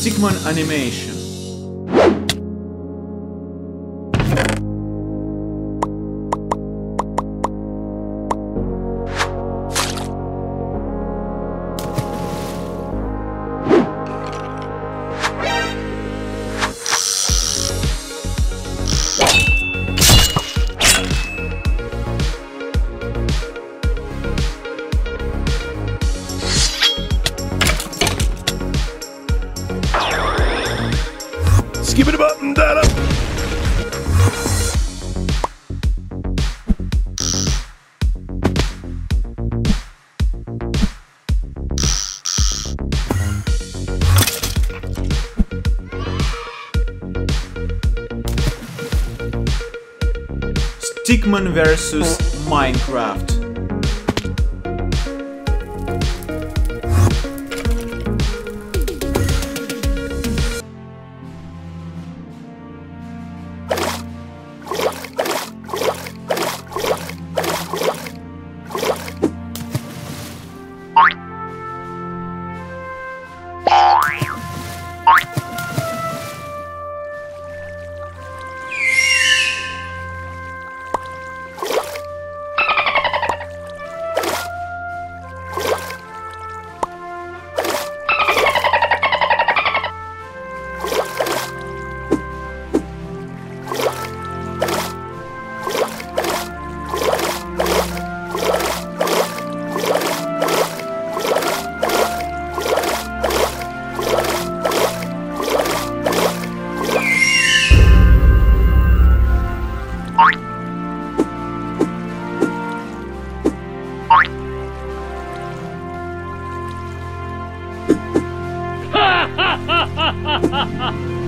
Stickman Animation. Skip it up and down. Stickman vs Minecraft ha ha ha! ha